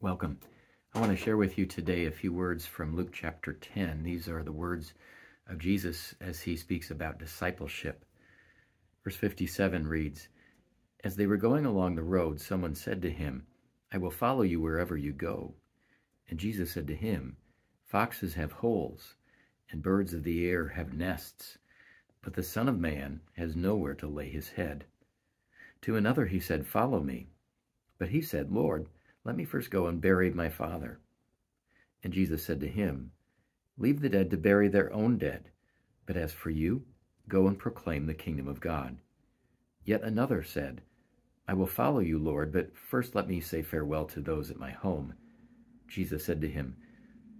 Welcome. I want to share with you today a few words from Luke chapter 10. These are the words of Jesus as he speaks about discipleship. Verse 57 reads As they were going along the road, someone said to him, I will follow you wherever you go. And Jesus said to him, Foxes have holes, and birds of the air have nests, but the Son of Man has nowhere to lay his head. To another he said, Follow me. But he said, Lord, let me first go and bury my father. And Jesus said to him, Leave the dead to bury their own dead, but as for you, go and proclaim the kingdom of God. Yet another said, I will follow you, Lord, but first let me say farewell to those at my home. Jesus said to him,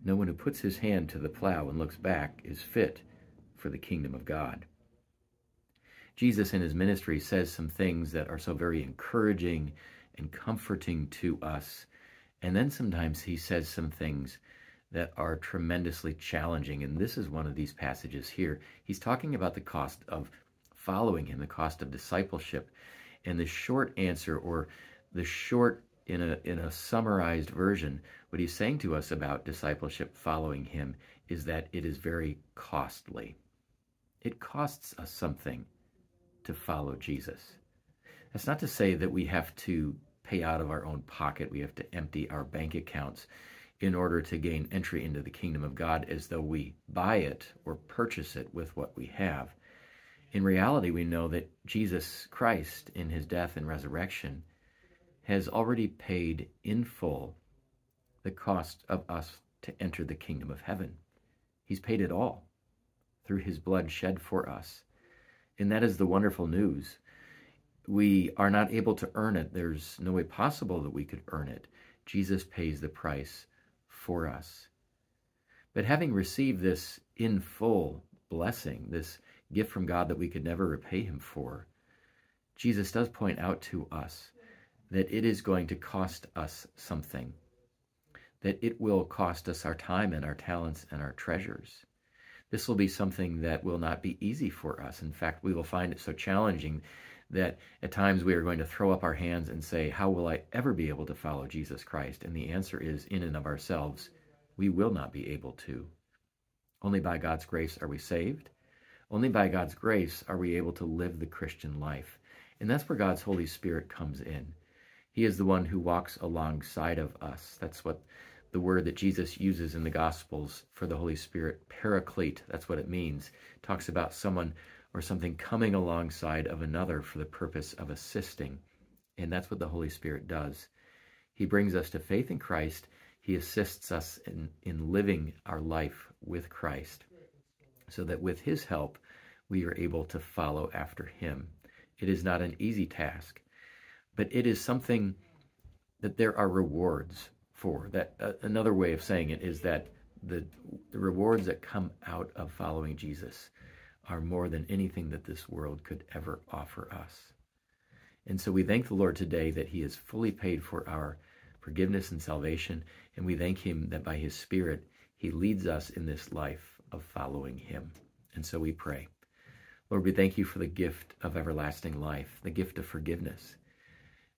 No one who puts his hand to the plow and looks back is fit for the kingdom of God. Jesus in his ministry says some things that are so very encouraging and comforting to us. And then sometimes he says some things that are tremendously challenging. And this is one of these passages here. He's talking about the cost of following him, the cost of discipleship. And the short answer, or the short in a, in a summarized version, what he's saying to us about discipleship following him is that it is very costly. It costs us something to follow Jesus. That's not to say that we have to pay out of our own pocket. We have to empty our bank accounts in order to gain entry into the kingdom of God as though we buy it or purchase it with what we have. In reality, we know that Jesus Christ, in his death and resurrection, has already paid in full the cost of us to enter the kingdom of heaven. He's paid it all through his blood shed for us. And that is the wonderful news we are not able to earn it. There's no way possible that we could earn it. Jesus pays the price for us. But having received this in full blessing, this gift from God that we could never repay him for, Jesus does point out to us that it is going to cost us something, that it will cost us our time and our talents and our treasures. This will be something that will not be easy for us. In fact, we will find it so challenging that at times we are going to throw up our hands and say, How will I ever be able to follow Jesus Christ? And the answer is, in and of ourselves, we will not be able to. Only by God's grace are we saved. Only by God's grace are we able to live the Christian life. And that's where God's Holy Spirit comes in. He is the one who walks alongside of us. That's what the word that Jesus uses in the Gospels for the Holy Spirit, paraclete, that's what it means. Talks about someone or something coming alongside of another for the purpose of assisting. And that's what the Holy Spirit does. He brings us to faith in Christ. He assists us in, in living our life with Christ so that with his help, we are able to follow after him. It is not an easy task, but it is something that there are rewards for. That uh, another way of saying it is that the, the rewards that come out of following Jesus are more than anything that this world could ever offer us. And so we thank the Lord today that He has fully paid for our forgiveness and salvation, and we thank Him that by His Spirit He leads us in this life of following Him. And so we pray. Lord, we thank you for the gift of everlasting life, the gift of forgiveness.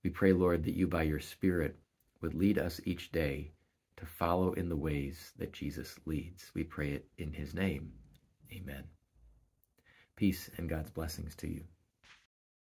We pray, Lord, that you by your Spirit would lead us each day to follow in the ways that Jesus leads. We pray it in his name. Amen. Peace and God's blessings to you.